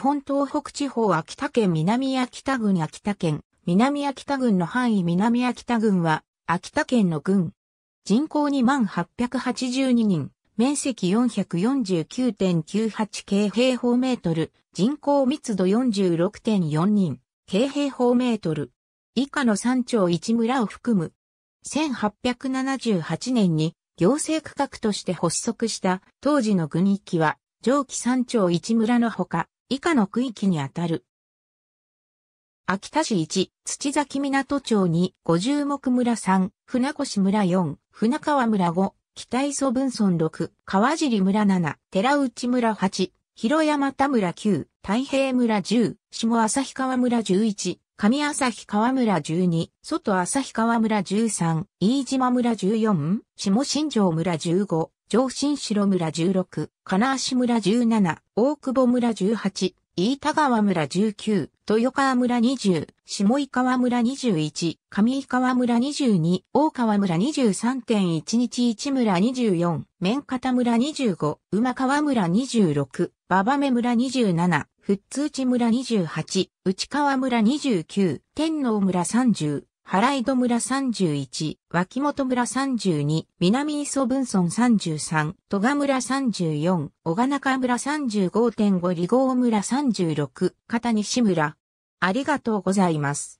本東北地方秋田県南秋田郡秋田県南秋田郡の範囲南秋田郡は秋田県の郡。人口2万882人、面積449.98京平方メートル、人口密度46.4人、京平方メートル。以下の山町一村を含む。1878年に行政区画として発足した当時の郡域は上記山町一村のほか、以下の区域にあたる。秋田市1、土崎港町2、五十目村3、船越村4、船川村5、北磯分村6、川尻村7、寺内村8、広山田村9、太平村10、下旭川村11、上旭川村12、外旭川村13、飯島村14、下新城村15、上新城村16、金足村17、大久保村18、飯田川村19、豊川村20、下井川村21、上井川村22、大川村23.1日市村24、面方村25、馬川村26、馬場目村27、富津内村28、内川村29、天皇村30、原井戸村31、脇本村32、南磯分村33、戸賀村34、小賀中村35.5里郷村36、片西村。ありがとうございます。